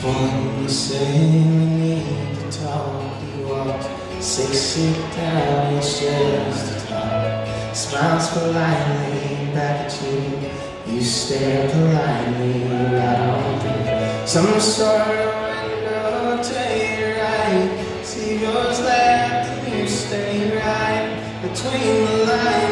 To say we need to talk. You walk, say sit down, it's just a talk. Smiles politely back at you. You stare politely right on through some sort of window to your right. see laugh and you stay right between the lines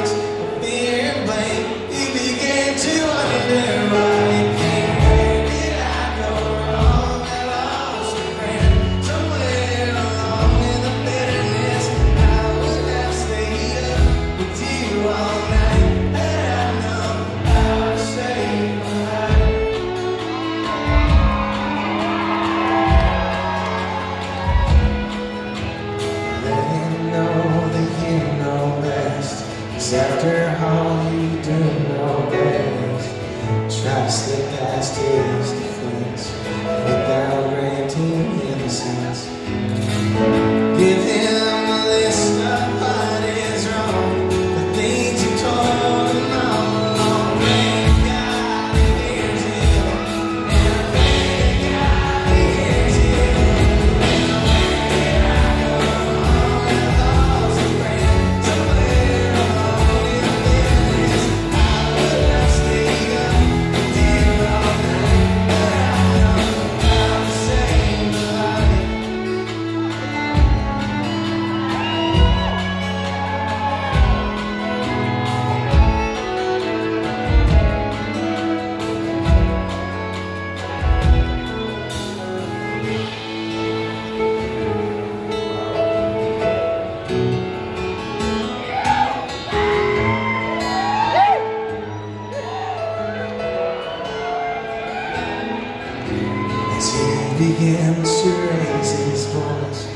begins to raise his voice,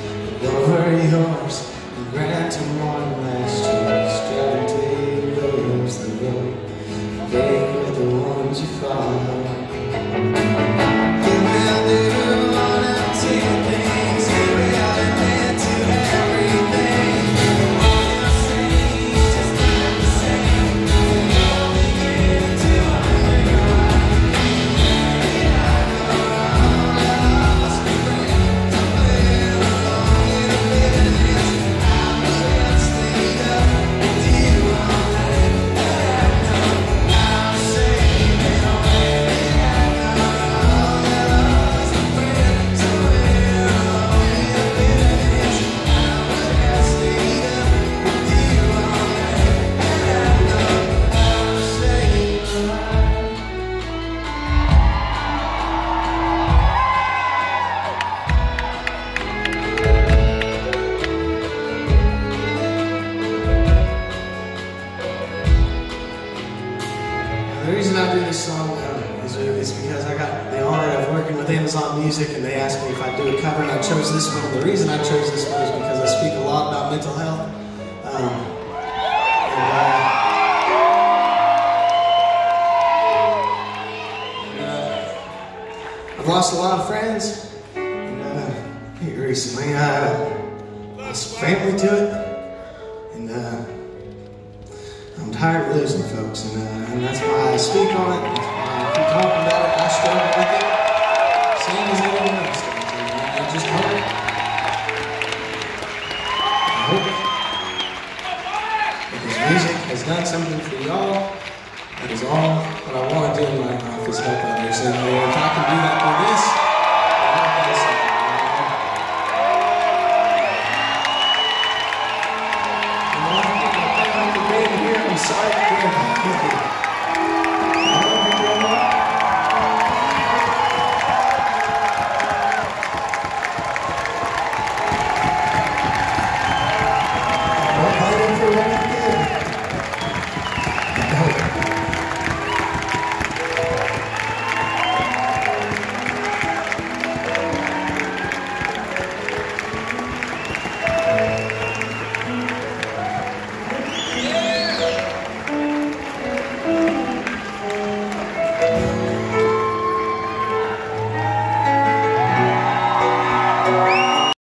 lower yours, and grant him one last to take those the road, they were the ones you follow. Reason I do this song uh, is, is because I got the honor of working with Amazon Music, and they asked me if I'd do a cover, and I chose this one. The reason I chose this one is because I speak a lot about mental health. Um, and, uh, uh, I've lost a lot of friends and, uh, recently. I lost family to it, and. I'm tired of losing folks, and, uh, and that's why I speak on it. I keep talking about it. I struggle with it, same as anyone else does. I just hope, I hope that this music has done something for y'all. That is all that I want to do in my life is help others. And if I can do that through this,